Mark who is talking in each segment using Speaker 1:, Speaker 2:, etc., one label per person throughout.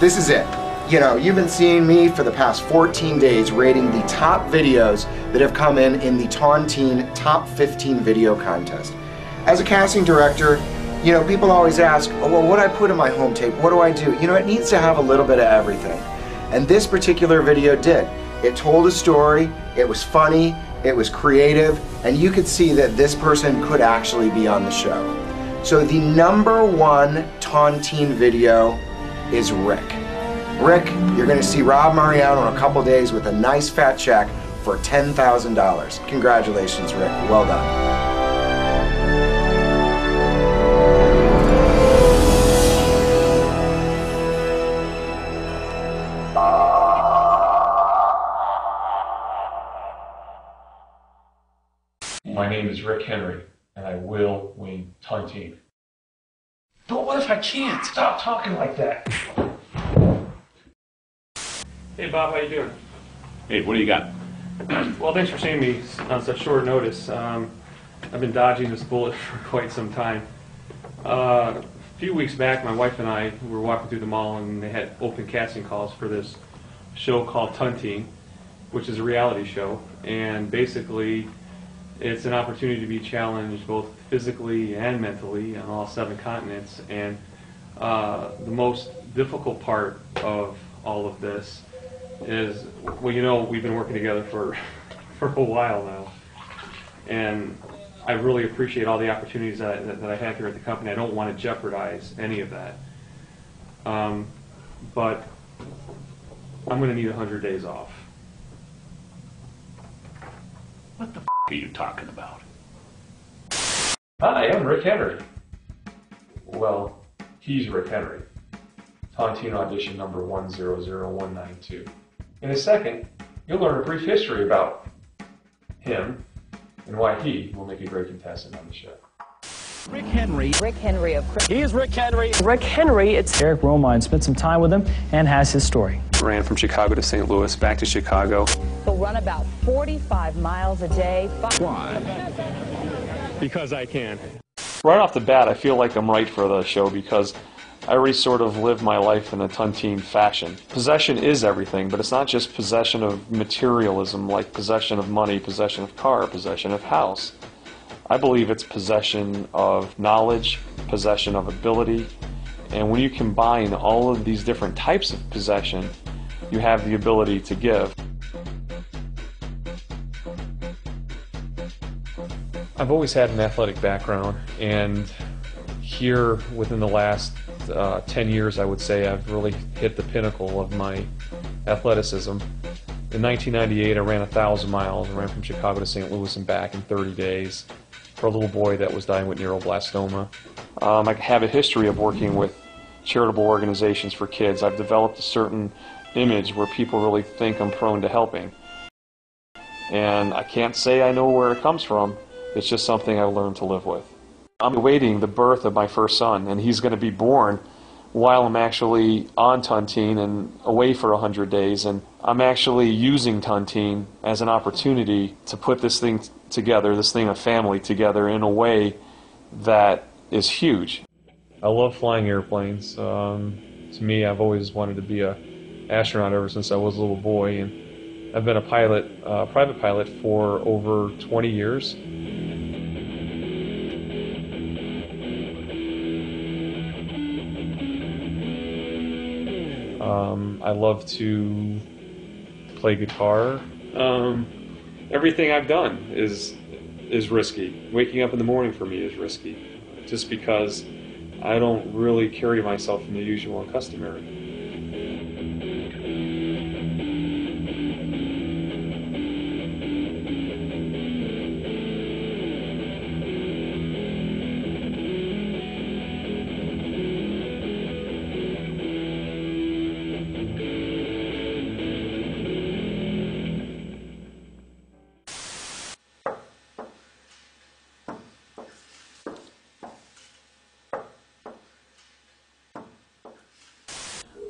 Speaker 1: this is it. You know, you've been seeing me for the past 14 days rating the top videos that have come in in the Tontine Top 15 Video Contest. As a casting director, you know, people always ask, oh, well, what do I put in my home tape? What do I do? You know, it needs to have a little bit of everything. And this particular video did. It told a story, it was funny, it was creative, and you could see that this person could actually be on the show. So the number one Tontine video is Rick. Rick, you're going to see Rob Mariano in a couple days with a nice fat check for $10,000. Congratulations, Rick. Well done.
Speaker 2: My name is Rick Henry, and I will win Tontine. But what if I can't? Stop talking like that.
Speaker 3: Hey Bob, how you doing?
Speaker 4: Hey, what do you got?
Speaker 3: Well, thanks for seeing me on such short notice. Um, I've been dodging this bullet for quite some time. Uh, a few weeks back, my wife and I were walking through the mall, and they had open casting calls for this show called Tontine, which is a reality show. And basically, it's an opportunity to be challenged both physically and mentally on all seven continents. And uh, the most difficult part of all of this is, well, you know, we've been working together for for a while now, and I really appreciate all the opportunities that, I- that, that I have here at the company. I don't want to jeopardize any of that. Um, but I'm going to need 100 days off.
Speaker 4: What the f- are you talking about?
Speaker 2: Hi, I'm Rick Henry. Well, he's Rick Henry. Tontine audition number 100192. In a second, you'll learn a brief history about him and why he will make a great contestant on the show.
Speaker 5: Rick Henry.
Speaker 6: Rick Henry of Chris.
Speaker 5: He is Rick Henry.
Speaker 7: Rick Henry, it's
Speaker 8: Eric Romine spent some time with him and has his story.
Speaker 9: Ran from Chicago to St. Louis, back to Chicago.
Speaker 6: He'll run about 45 miles a day. Why?
Speaker 3: Because I can. Right off the bat, I feel like I'm right for the show because I already sort of live my life in a tontine fashion. Possession is everything, but it's not just possession of materialism like possession of money, possession of car, possession of house. I believe it's possession of knowledge, possession of ability, and when you combine all of these different types of possession, you have the ability to give. I've always had an athletic background, and here within the last uh, 10 years, I would say I've really hit the pinnacle of my athleticism. In 1998, I ran 1,000 miles. I ran from Chicago to St. Louis and back in 30 days for a little boy that was dying with neuroblastoma. Um, I have a history of working with charitable organizations for kids. I've developed a certain image where people really think I'm prone to helping. And I can't say I know where it comes from. It's just something I've learned to live with. I'm awaiting the birth of my first son, and he's going to be born while I'm actually on Tontine and away for 100 days. And I'm actually using Tontine as an opportunity to put this thing together, this thing of family together in a way that is huge. I love flying airplanes. Um, to me, I've always wanted to be a astronaut ever since I was a little boy, and I've been a pilot, uh, private pilot, for over 20 years. Um, I love to play guitar. Um, everything I've done is is risky. Waking up in the morning for me is risky, just because I don't really carry myself in the usual and customary.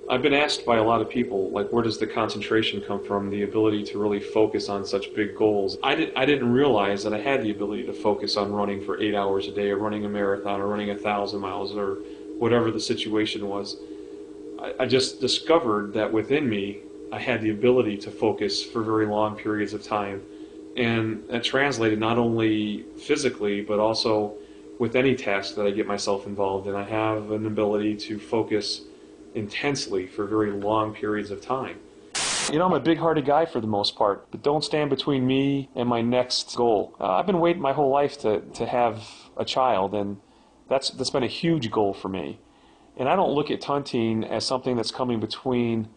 Speaker 3: I've been asked by a lot of people, like, where does the concentration come from, the ability to really focus on such big goals? I, did, I didn't realize that I had the ability to focus on running for eight hours a day, or running a marathon, or running a thousand miles, or whatever the situation was. I, I just discovered that within me, I had the ability to focus for very long periods of time. And that translated not only physically, but also with any task that I get myself involved in. I have an ability to focus intensely for very long periods of time. You know, I'm a big hearted guy for the most part, but don't stand between me and my next goal. Uh, I've been waiting my whole life to, to have a child, and that's, that's been a huge goal for me. And I don't look at Tontine as something that's coming between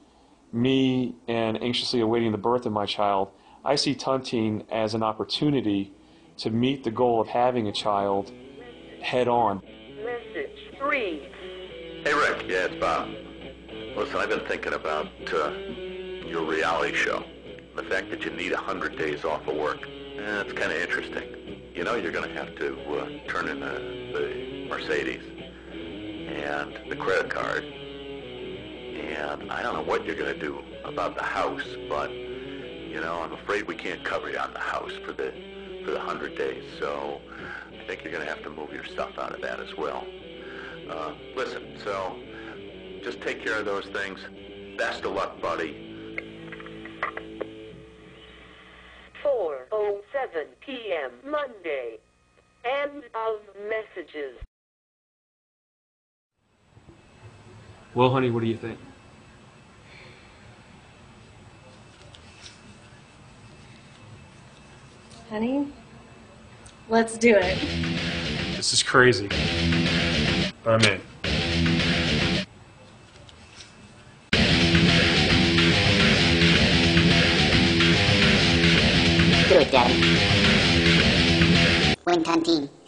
Speaker 3: me and anxiously awaiting the birth of my child. I see Tontine as an opportunity to meet the goal of having a child head on.
Speaker 7: Message three.
Speaker 10: Hey, Rick. Yeah, it's Bob. Listen, I've been thinking about uh, your reality show. The fact that you need 100 days off of work. Eh, it's kind of interesting. You know you're going to have to uh, turn in the, the Mercedes and the credit card. And I don't know what you're going to do about the house, but, you know, I'm afraid we can't cover you on the house for the, for the 100 days. So I think you're going to have to move your stuff out of that as well. Uh, listen, so just take care of those things. Best of luck, buddy.
Speaker 7: 4.07 p.m. Monday. End of messages.
Speaker 3: Well, honey, what do you think?
Speaker 11: Honey, let's do it.
Speaker 3: This is crazy. But I'm in.
Speaker 12: Daddy. Win Tontine.